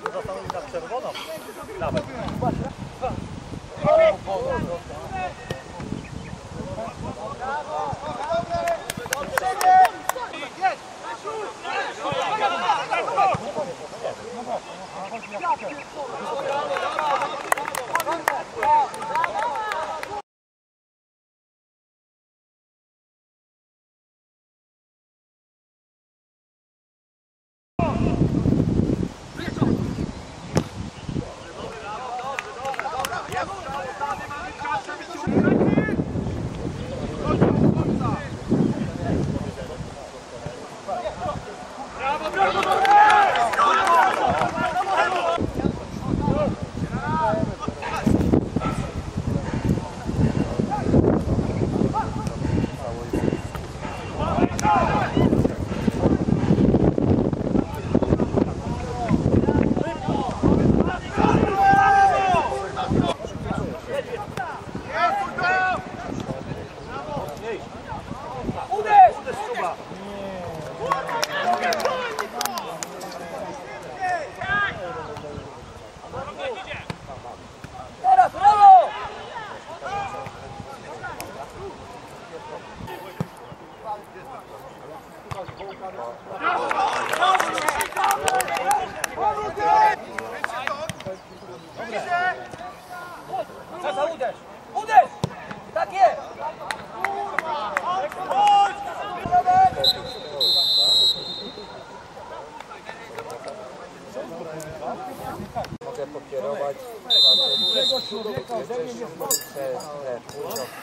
Teraz, mogę pokierować. Tego człowieka ode mnie nie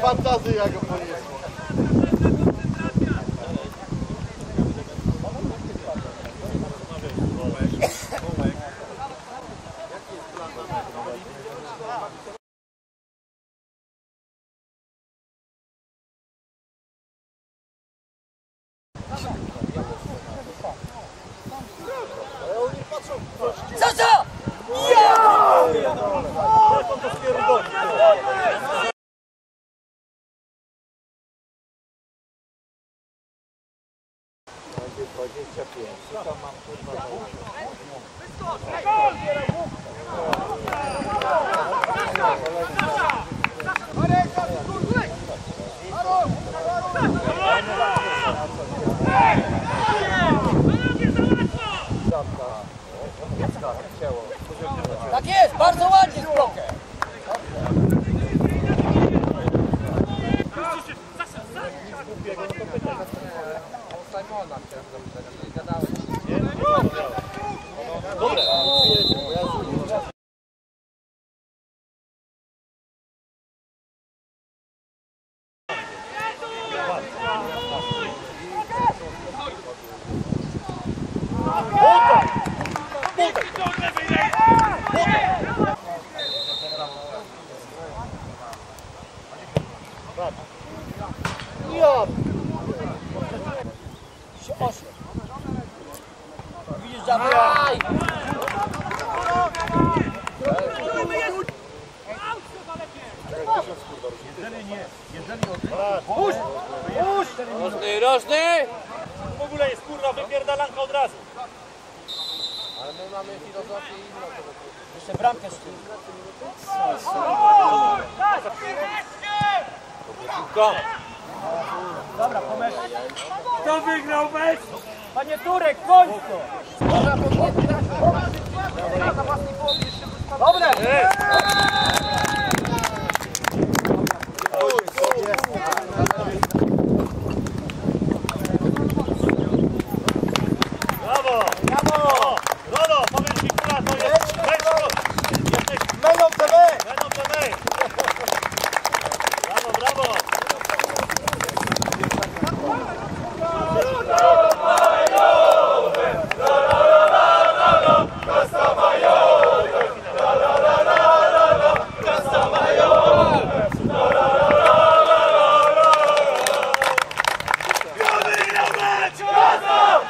Fantasia que eu conheço. proiecția pe ea. Să mă Osiem. Widzisz, zabijaj! Rożny, rożny! W ogóle jest kurwa wypierdalanka od razu. My mamy filozofię inną. Jeszcze bramkę szczyt. Dobra, pomysł. Kto wygrał mecz? Panie Turek, kończ to! Dobre! Brawo! Brawo! Rodo, powiedz mi, która to jest mecz? Jesteś Meną TV! meną TV. Brawo, brawo! Brawo!